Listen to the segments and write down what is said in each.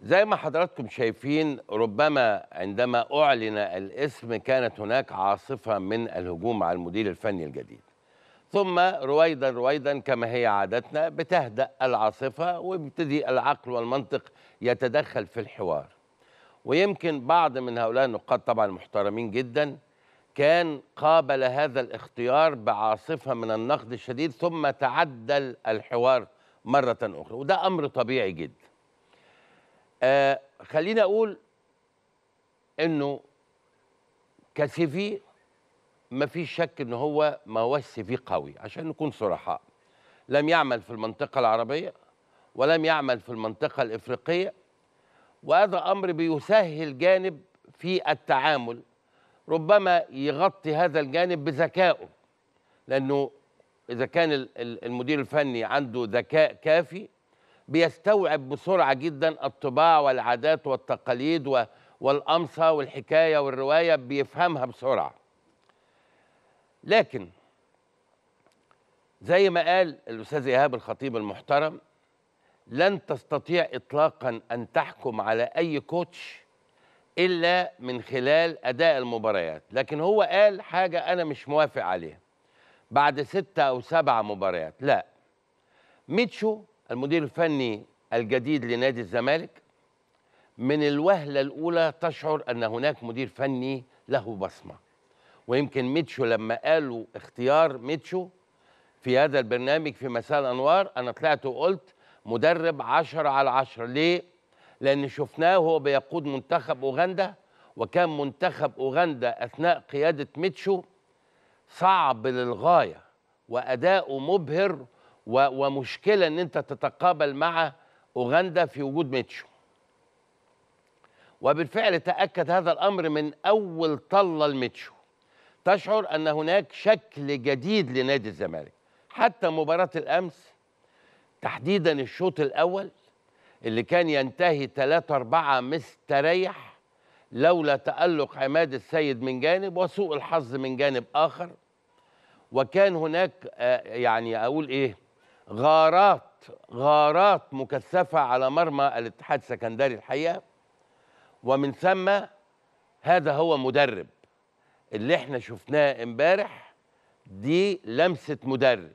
زي ما حضراتكم شايفين ربما عندما أعلن الاسم كانت هناك عاصفة من الهجوم على المدير الفني الجديد. ثم رويدا رويدا كما هي عادتنا بتهدأ العاصفة ويبتدي العقل والمنطق يتدخل في الحوار. ويمكن بعض من هؤلاء النقاد طبعا محترمين جدا كان قابل هذا الاختيار بعاصفة من النقد الشديد ثم تعدل الحوار مرة أخرى. وده أمر طبيعي جدا. آه خليني أقول إنه كسي في ما فيش شك إن هو ما هوش سي في قوي عشان نكون صرحاء لم يعمل في المنطقة العربية ولم يعمل في المنطقة الإفريقية وهذا أمر بيسهل جانب في التعامل ربما يغطي هذا الجانب بذكائه لأنه إذا كان ال- ال- المدير الفني عنده ذكاء كافي بيستوعب بسرعة جدا الطباع والعادات والتقاليد و- والامصه والحكاية والرواية بيفهمها بسرعة. لكن زي ما قال الأستاذ إيهاب الخطيب المحترم لن تستطيع اطلاقا أن تحكم على أي كوتش إلا من خلال أداء المباريات. لكن هو قال حاجة أنا مش موافق عليها. بعد ستة أو سبعة مباريات لا. ميتشو المدير الفني الجديد لنادي الزمالك من الوهلة الأولى تشعر أن هناك مدير فني له بصمة ويمكن ميتشو لما قالوا اختيار ميتشو في هذا البرنامج في مساء الأنوار أنا طلعت وقلت مدرب عشرة على عشرة ليه؟ لأن شفناه وهو بيقود منتخب أوغندا وكان منتخب أوغندا أثناء قيادة ميتشو صعب للغاية وأداؤه مبهر ومشكلة إن أنت تتقابل مع أوغندا في وجود ميتشو. وبالفعل تأكد هذا الأمر من أول طلة لميتشو تشعر أن هناك شكل جديد لنادي الزمالك. حتى مباراة الأمس تحديدا الشوط الأول اللي كان ينتهي 3 4 مستريح لولا تألق عماد السيد من جانب وسوء الحظ من جانب آخر. وكان هناك آه، يعني أقول إيه؟ غارات غارات مكثفة على مرمى الاتحاد السكندري الحقيقة. ومن ثم هذا هو مدرب اللي إحنا شفناه امبارح دي لمسة مدرب.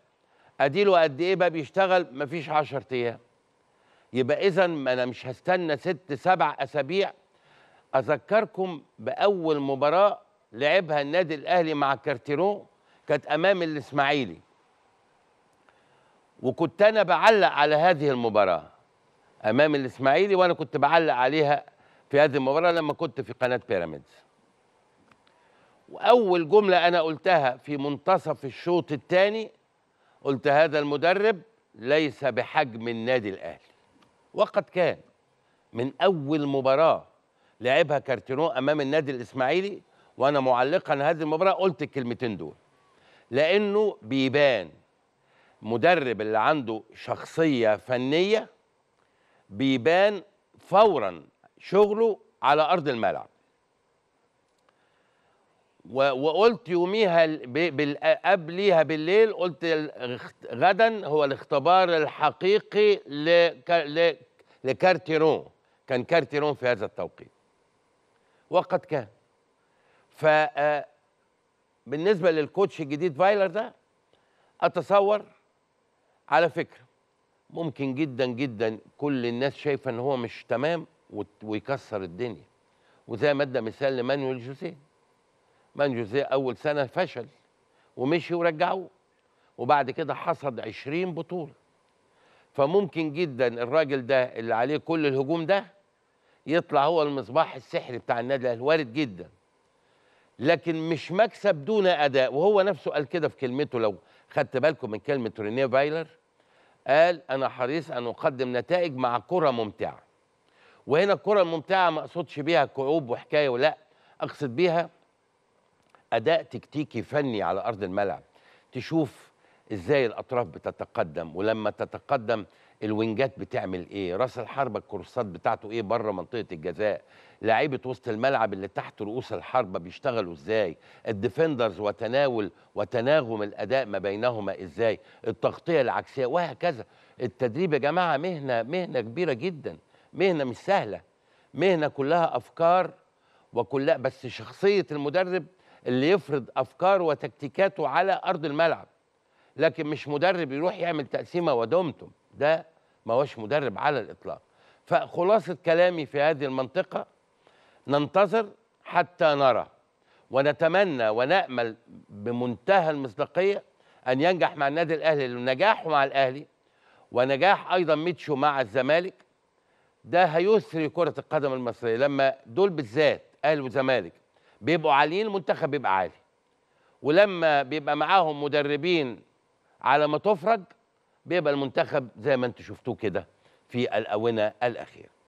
أديله قد إيه بقى بيشتغل؟ مفيش 10 أيام. يبقى اذا ما أنا مش هستنى ست سبع أسابيع. أذكركم بأول مباراة لعبها النادي الأهلي مع كارتيرون كانت أمام الإسماعيلي. وكنت أنا بعلق على هذه المباراة أمام الإسماعيلي وأنا كنت بعلق عليها في هذه المباراة لما كنت في قناة بيراميدز. وأول جملة أنا قلتها في منتصف الشوط الثاني قلت هذا المدرب ليس بحجم النادي الأهلي. وقد كان من أول مباراة لعبها كارتيرون أمام النادي الإسماعيلي وأنا معلقا هذه المباراة قلت الكلمتين دول. لأنه بيبان مدرب اللي عنده شخصية فنية بيبان فورا شغله على أرض الملعب. وقلت يوميها قبليها بالليل قلت غدا هو الاختبار الحقيقي لكارتيرون. كان كارتيرون في هذا التوقيت. وقد كان. ف آه، بالنسبة للكوتش الجديد فايلر ده أتصور على فكرة ممكن جدا جدا كل الناس شايفة إن هو مش تمام ويكسر الدنيا. وزي ما أدى مثال لمانويل جوزيه. مان جوزيه أول سنة فشل ومشي ورجعوه. وبعد كده حصد 20 بطولة. فممكن جدا الراجل ده اللي عليه كل الهجوم ده يطلع هو المصباح السحري بتاع النادي الأهلي وارد جدا. لكن مش مكسب دون أداء. وهو نفسه قال كده في كلمته لو خدت بالكم من كلمة رينيه فايلر. قال أنا حريص أن أقدم نتائج مع كرة ممتعة. وهنا الكرة الممتعة ما أقصدش بيها كعوب وحكاية ولا أقصد بيها أداء تكتيكي فني على أرض الملعب. تشوف إزاي الأطراف بتتقدم ولما تتقدم الوينجات بتعمل إيه؟ رأس الحربة الكورسات بتاعته إيه بره منطقة الجزاء؟ لعيبة وسط الملعب اللي تحت رؤوس الحربة بيشتغلوا إزاي؟ الديفندرز وتناول وتناغم الأداء ما بينهما إزاي؟ التغطية العكسية وهكذا. التدريب يا جماعة مهنة مهنة كبيرة جدا. مهنة مش سهلة. مهنة كلها أفكار وكلها بس شخصية المدرب اللي يفرض أفكاره وتكتيكاته على أرض الملعب. لكن مش مدرب يروح يعمل تقسيمة ودمتم ده ما هوش مدرب على الإطلاق. فخلاصة كلامي في هذه المنطقة ننتظر حتى نرى ونتمنى ونأمل بمنتهى المصداقية أن ينجح مع النادي الأهلي لنجاحه مع الأهلي ونجاح أيضا ميتشو مع الزمالك. ده هيسري كرة القدم المصرية. لما دول بالذات أهلي وزمالك بيبقوا عاليين المنتخب بيبقى عالي. ولما بيبقى معاهم مدربين على ما تفرج بيبقى المنتخب زي ما أنتم شفتوه كده في الآونة الأخيرة.